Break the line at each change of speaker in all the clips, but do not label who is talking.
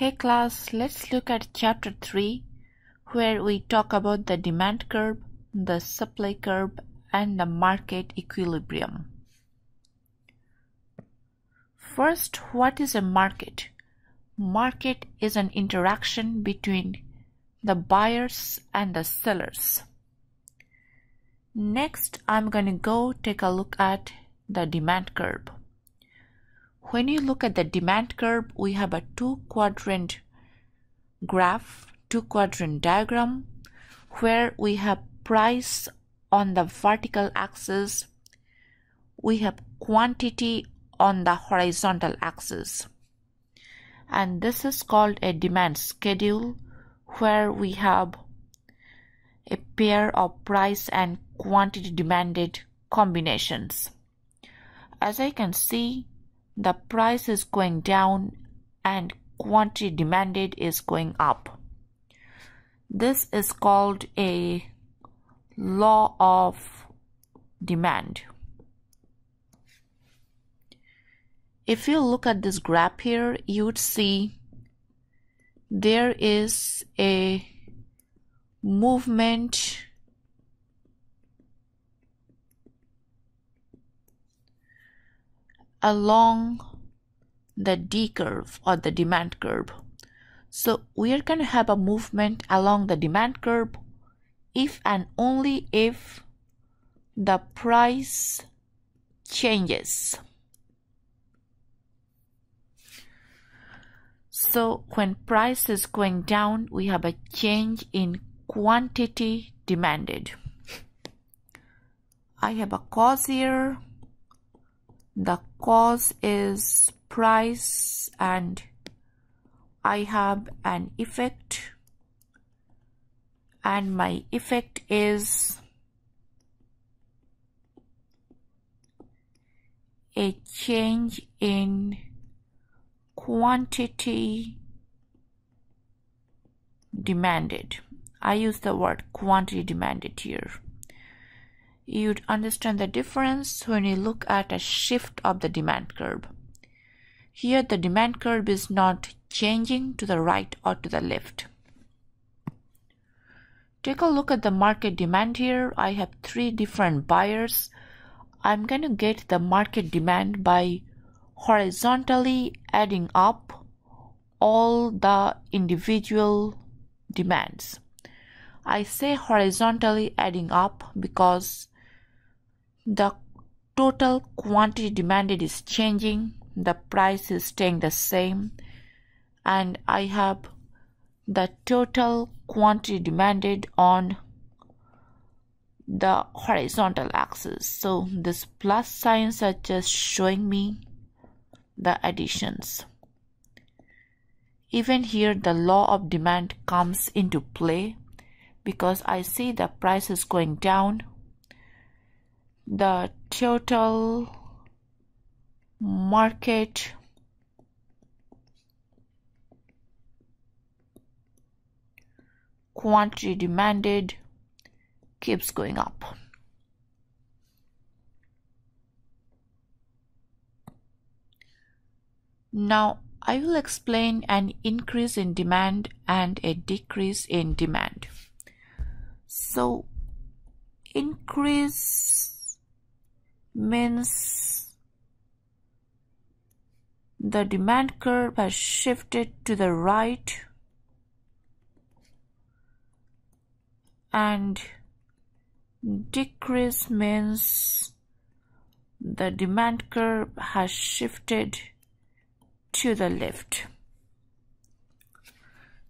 Hey class, let's look at chapter 3 where we talk about the demand curve, the supply curve and the market equilibrium. First, what is a market? Market is an interaction between the buyers and the sellers. Next, I'm going to go take a look at the demand curve. When you look at the demand curve, we have a two quadrant graph, two quadrant diagram where we have price on the vertical axis, we have quantity on the horizontal axis. And this is called a demand schedule where we have a pair of price and quantity demanded combinations. As I can see, the price is going down and quantity demanded is going up. This is called a law of demand. If you look at this graph here, you would see there is a movement along the D curve or the demand curve. So we are going to have a movement along the demand curve if and only if the price changes. So when price is going down, we have a change in quantity demanded. I have a cause here the cause is price and I have an effect and my effect is a change in quantity demanded. I use the word quantity demanded here you'd understand the difference when you look at a shift of the demand curve. Here the demand curve is not changing to the right or to the left. Take a look at the market demand here. I have three different buyers. I'm going to get the market demand by horizontally adding up all the individual demands. I say horizontally adding up because the total quantity demanded is changing. The price is staying the same. And I have the total quantity demanded on the horizontal axis. So this plus signs are just showing me the additions. Even here the law of demand comes into play because I see the price is going down the total market quantity demanded keeps going up. Now I will explain an increase in demand and a decrease in demand. So increase means the demand curve has shifted to the right and decrease means the demand curve has shifted to the left.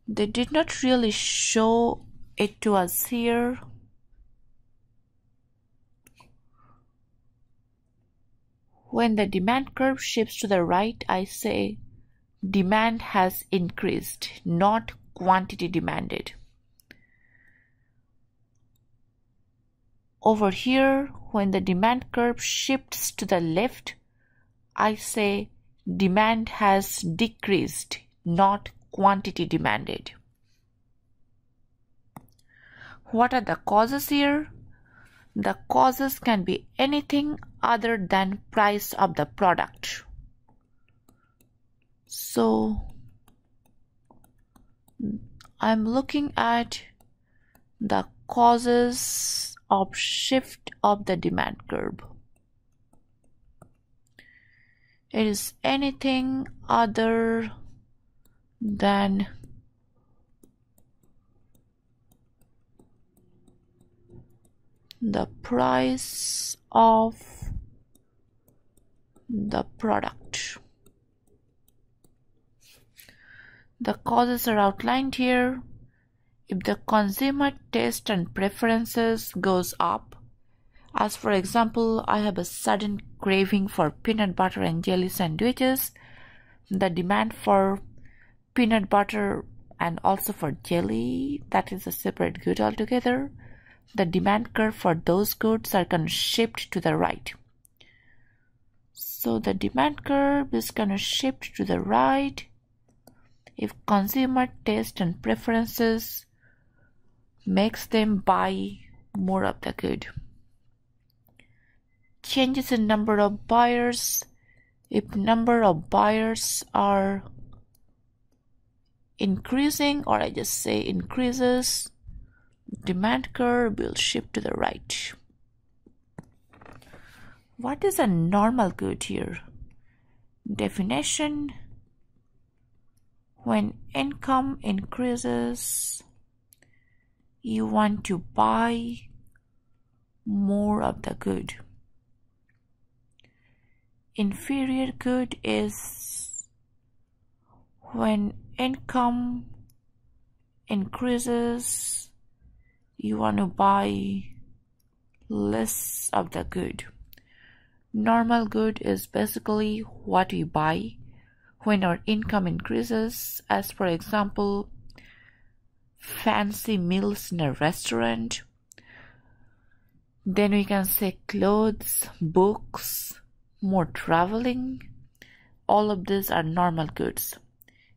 They did not really show it to us here When the demand curve shifts to the right, I say demand has increased, not quantity demanded. Over here, when the demand curve shifts to the left, I say demand has decreased, not quantity demanded. What are the causes here? The causes can be anything other than price of the product. So I'm looking at the causes of shift of the demand curve. It is anything other than the price of the product. The causes are outlined here. If the consumer taste and preferences goes up, as for example, I have a sudden craving for peanut butter and jelly sandwiches, the demand for peanut butter and also for jelly, that is a separate good altogether, the demand curve for those goods are going to shift to the right. So the demand curve is going to shift to the right if consumer taste and preferences makes them buy more of the good. Changes in number of buyers. If number of buyers are increasing or I just say increases, demand curve will shift to the right. What is a normal good here? Definition when income increases, you want to buy more of the good. Inferior good is when income increases, you want to buy less of the good. Normal good is basically what we buy when our income increases, as for example, fancy meals in a restaurant. Then we can say clothes, books, more traveling. All of these are normal goods.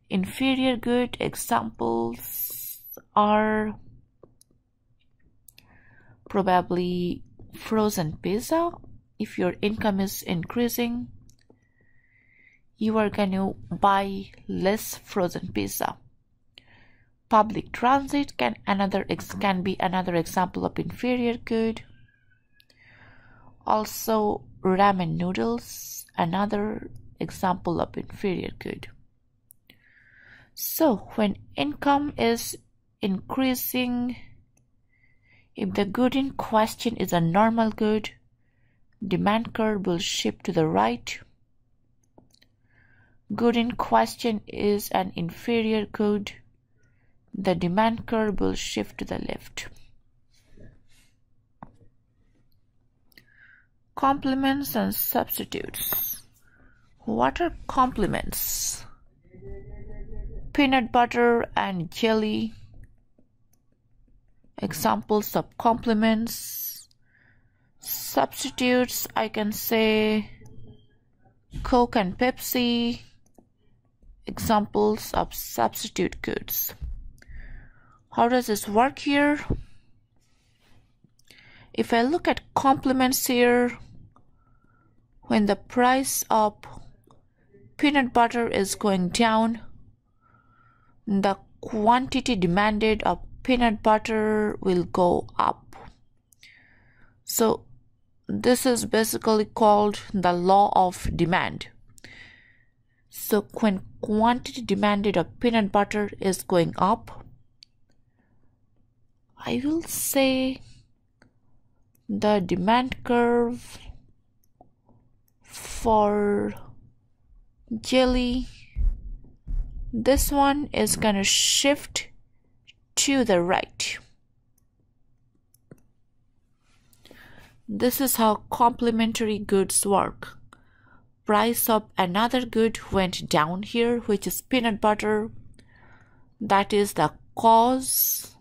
Inferior good examples are probably frozen pizza if your income is increasing you are going to buy less frozen pizza. Public transit can another can be another example of inferior good. Also, ramen noodles, another example of inferior good. So, when income is increasing, if the good in question is a normal good, demand curve will shift to the right good in question is an inferior good, the demand curve will shift to the left. Complements and substitutes. What are complements? Peanut butter and jelly. Examples of complements. Substitutes, I can say Coke and Pepsi examples of substitute goods. How does this work here? If I look at complements here, when the price of peanut butter is going down, the quantity demanded of peanut butter will go up. So this is basically called the law of demand. So when quantity demanded of peanut butter is going up, I will say the demand curve for jelly this one is going to shift to the right. This is how complementary goods work. Price of another good went down here which is peanut butter. That is the cause.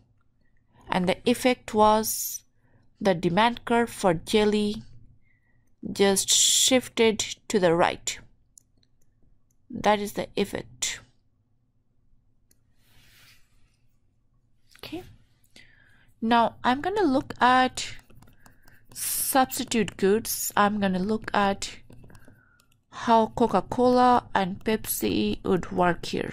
And the effect was the demand curve for jelly just shifted to the right. That is the effect now i'm going to look at substitute goods i'm going to look at how Coca-Cola and Pepsi would work here.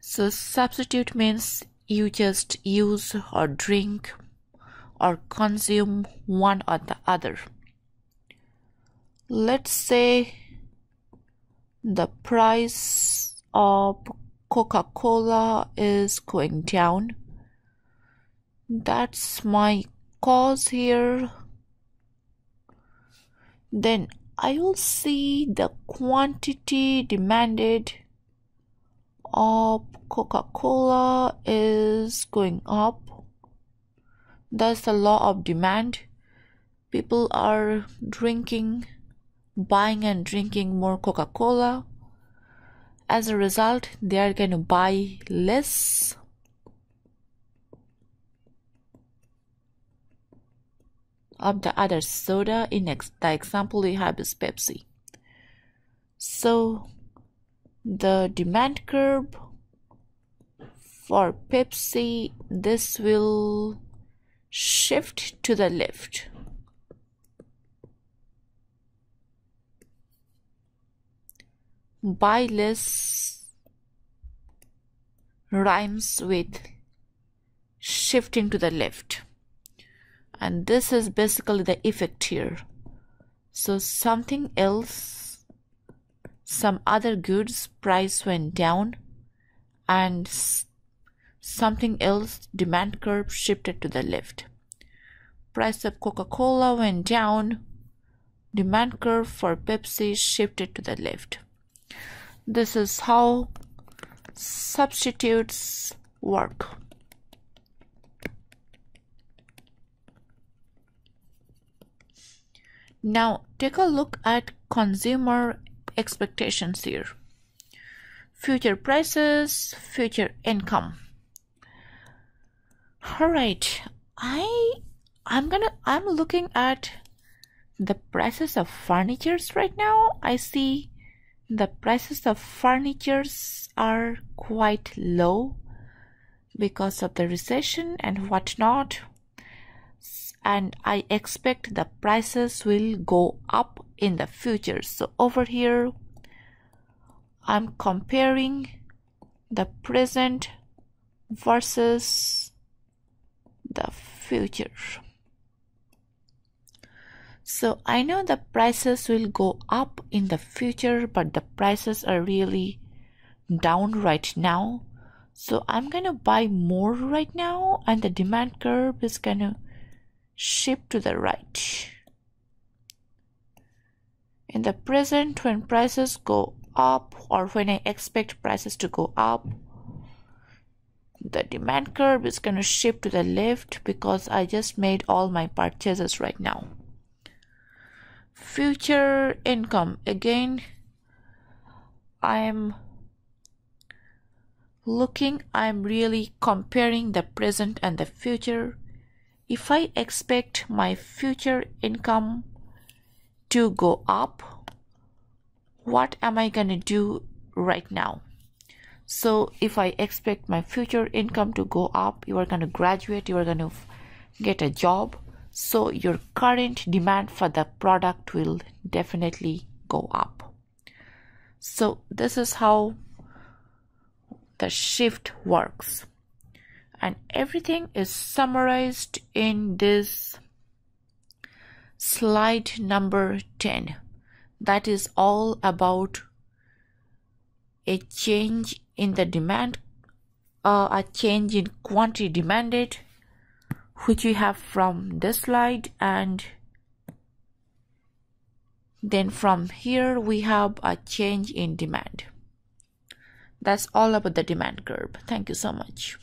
So substitute means you just use or drink or consume one or the other. Let's say the price of Coca Cola is going down. That's my cause here. Then I will see the quantity demanded of Coca Cola is going up. That's the law of demand. People are drinking, buying and drinking more Coca Cola. As a result, they are going to buy less. Of the other soda, in ex- the example we have is Pepsi. So the demand curve for Pepsi this will shift to the left buy less rhymes with shifting to the left. And this is basically the effect here. So something else some other goods price went down and something else demand curve shifted to the left. Price of coca-cola went down demand curve for pepsi shifted to the left this is how substitutes work. Now take a look at consumer expectations here. Future prices future income. All right i i'm gonna i'm looking at the prices of furnitures right now. I see the prices of furnitures are quite low because of the recession and whatnot and I expect the prices will go up in the future. So over here, I'm comparing the present versus the future. So I know the prices will go up in the future, but the prices are really down right now. So I'm gonna buy more right now, and the demand curve is gonna shift to the right. In the present, when prices go up or when I expect prices to go up, the demand curve is going to shift to the left because I just made all my purchases right now. Future income again, I'm looking, I'm really comparing the present and the future if I expect my future income to go up, what am I to do right now? So, if I expect my future income to go up, you are to graduate, you are to get a job. So, your current demand for the product will definitely go up. So, this is how the shift works and everything is summarized in this slide number 10 that is all about a change in the demand uh, a change in quantity demanded which we have from this slide and then from here we have a change in demand. That's all about the demand curve. Thank you so much